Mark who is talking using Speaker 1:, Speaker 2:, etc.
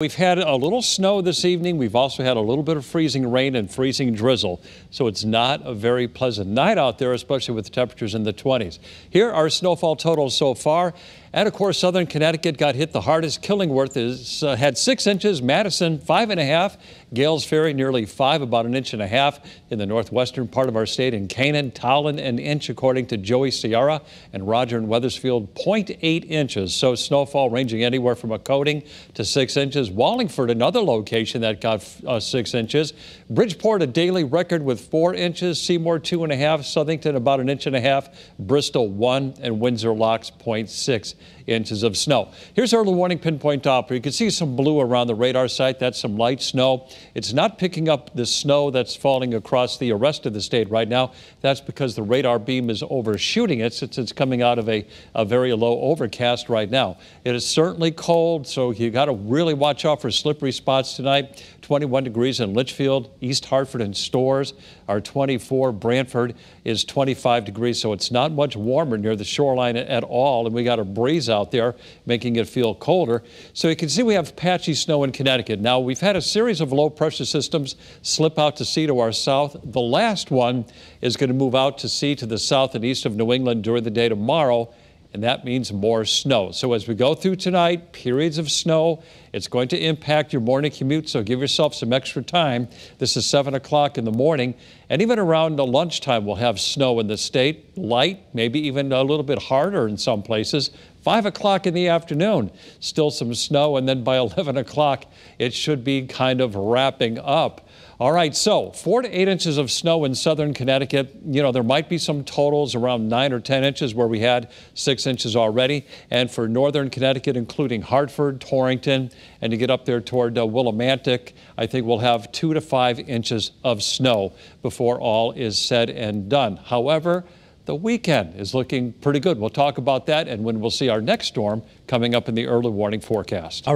Speaker 1: We've had a little snow this evening. We've also had a little bit of freezing rain and freezing drizzle. So it's not a very pleasant night out there, especially with the temperatures in the 20s. Here are snowfall totals so far. And of course, southern Connecticut got hit the hardest. Killingworth is, uh, had six inches, Madison five and a half, Gales Ferry nearly five, about an inch and a half in the northwestern part of our state. In Canaan, Tolland, an inch, according to Joey Sierra, and Roger and Wethersfield, 0.8 inches. So snowfall ranging anywhere from a coating to six inches. Wallingford, another location that got uh, six inches. Bridgeport, a daily record with four inches. Seymour, two and a half. Southington, about an inch and a half. Bristol, one, and Windsor Locks, 0.6 inches of snow. Here's early warning pinpoint Doppler. You can see some blue around the radar site. That's some light snow. It's not picking up the snow that's falling across the rest of the state right now. That's because the radar beam is overshooting it since it's coming out of a, a very low overcast right now. It is certainly cold, so you got to really watch out for slippery spots tonight. 21 degrees in Litchfield, East Hartford, and Storrs are 24. Branford is 25 degrees, so it's not much warmer near the shoreline at all. And we got a breeze out there making it feel colder. So you can see we have patchy snow in Connecticut. Now, we've had a series of low pressure systems slip out to sea to our south. The last one is going to move out to sea to the south and east of New England during the day tomorrow and that means more snow. So as we go through tonight, periods of snow, it's going to impact your morning commute, so give yourself some extra time. This is 7 o'clock in the morning, and even around the lunchtime, we'll have snow in the state, light, maybe even a little bit harder in some places. 5 o'clock in the afternoon, still some snow, and then by 11 o'clock, it should be kind of wrapping up. All right, so four to eight inches of snow in southern Connecticut. You know, there might be some totals around nine or 10 inches where we had six inches already. And for northern Connecticut, including Hartford, Torrington, and to get up there toward uh, Willimantic, I think we'll have two to five inches of snow before all is said and done. However, the weekend is looking pretty good. We'll talk about that and when we'll see our next storm coming up in the early warning forecast.